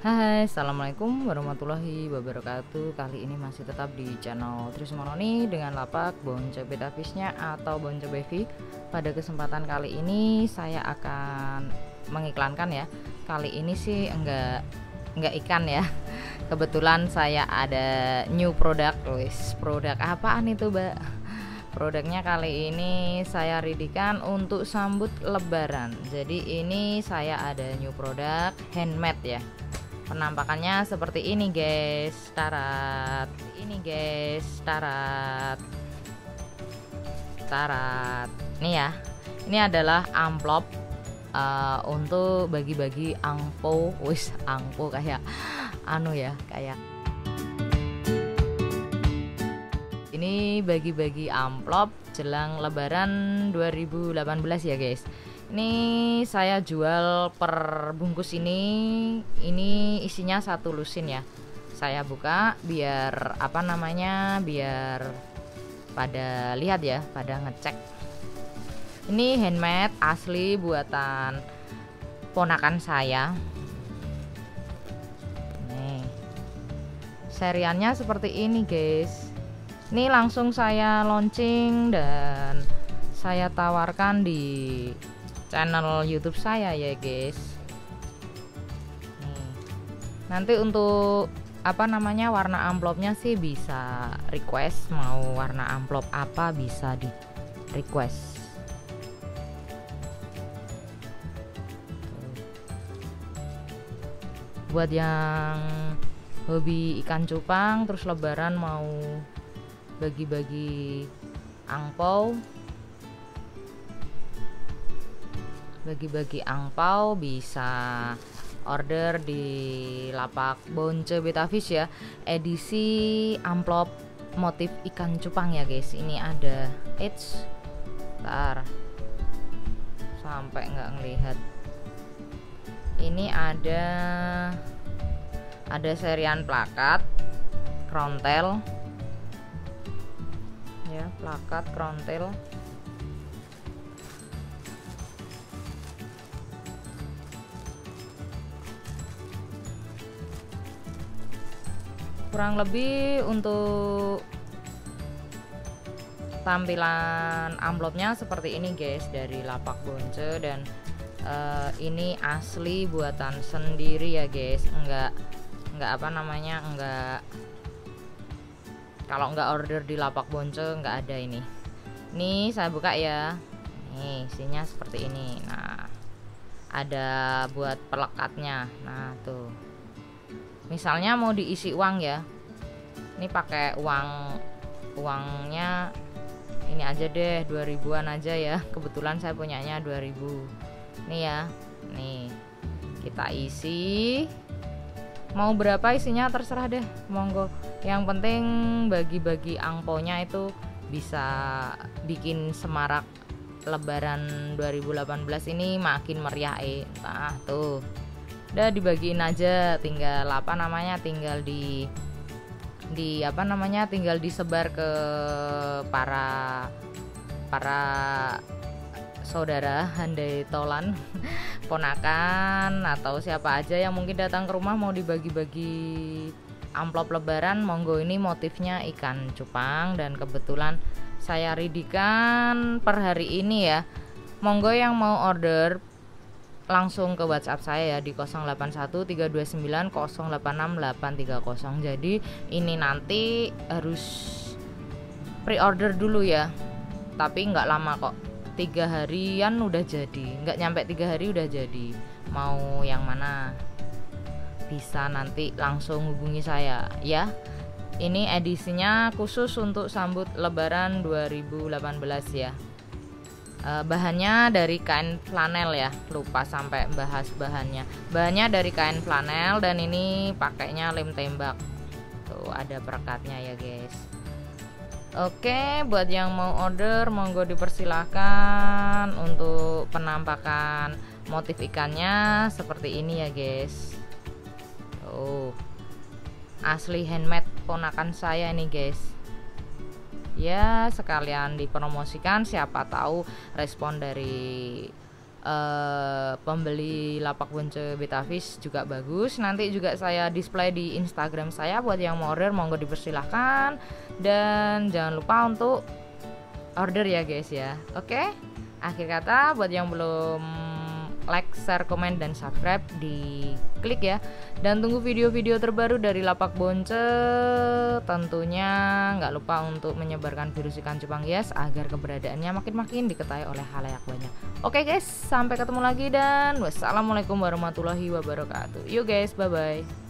Hai, Assalamualaikum warahmatullahi wabarakatuh. Kali ini masih tetap di channel Trismononi Dengan lapak Bonce Betafishnya atau Bonce Bevi Pada kesempatan kali ini saya akan mengiklankan ya. Kali ini sih enggak enggak ikan ya. Kebetulan saya ada new product. Wis, produk apaan itu mbak? Produknya kali ini saya ridikan untuk sambut lebaran. Jadi ini saya ada new produk handmade ya penampakannya seperti ini guys. Tarat. Ini guys. Tarat. Tarat. Ini ya. Ini adalah amplop uh, untuk bagi-bagi angpo. Wis angpo kayak anu ya kayak. Ini bagi-bagi amplop jelang lebaran 2018 ya guys ini saya jual per bungkus ini. Ini isinya satu lusin ya. Saya buka biar apa namanya biar pada lihat ya pada ngecek. Ini handmade asli buatan ponakan saya. Nih. Seriannya seperti ini guys. Ini langsung saya launching dan saya tawarkan di channel YouTube saya ya guys. Nih. Nanti untuk apa namanya warna amplopnya sih bisa request mau warna amplop apa bisa di request. Buat yang hobi ikan cupang terus lebaran mau bagi-bagi angpau bagi-bagi angpau bisa order di lapak Bonce Betafish ya. Edisi amplop motif ikan cupang ya guys. Ini ada it's ntar sampai nggak ngelihat. Ini ada ada serian plakat krontel. Ya plakat krontel kurang lebih untuk tampilan amplopnya seperti ini guys dari lapak bonce dan uh, ini asli buatan sendiri ya guys. Enggak enggak apa namanya enggak kalau enggak order di lapak bonce enggak ada ini. Ini saya buka ya. Nih isinya seperti ini. Nah ada buat pelekatnya. Nah tuh misalnya mau diisi uang ya. Ini pakai uang uangnya ini aja deh 2000an aja ya. Kebetulan saya punyanya 2000 nih ya nih. Kita isi. Mau berapa isinya? Terserah deh. Monggo. Yang penting bagi-bagi angponya itu bisa bikin semarak lebaran 2018 ini makin meriah eh. Nah tuh udah dibagiin aja tinggal apa namanya tinggal di di apa namanya tinggal disebar ke para para saudara handai tolan ponakan atau siapa aja yang mungkin datang ke rumah mau dibagi-bagi amplop lebaran monggo ini motifnya ikan cupang. Dan kebetulan saya ridikan per hari ini ya. Monggo yang mau order langsung ke WhatsApp saya ya di 081329086830. Jadi ini nanti harus pre-order dulu ya. Tapi nggak lama kok. Tiga harian udah jadi. Nggak nyampe tiga hari udah jadi. Mau yang mana? Bisa nanti langsung hubungi saya ya. Ini edisinya khusus untuk sambut Lebaran 2018 ya uh, bahannya dari kain flanel ya lupa sampai bahas bahannya. Bahannya dari kain flanel dan ini pakainya lem tembak. Tuh ada perekatnya ya guys. Oke, buat yang mau order, monggo dipersilahkan untuk penampakan motif ikannya seperti ini ya guys. Tuh, asli handmade ponakan saya ini guys ya sekalian dipromosikan siapa tahu respon dari uh, pembeli lapak bonce betafish juga bagus. Nanti juga saya display di Instagram saya buat yang mau order monggo dipersilahkan. Dan jangan lupa untuk order ya guys ya. Oke? Akhir kata buat yang belum like, share, komen, dan subscribe. Di klik ya. Dan tunggu video-video terbaru dari Lapak Bonce. Tentunya nggak lupa untuk menyebarkan virus ikan cupang yes agar keberadaannya makin-makin diketahui oleh halayak banyak. Oke guys sampai ketemu lagi dan wassalamualaikum warahmatullahi wabarakatuh. Yuk guys bye bye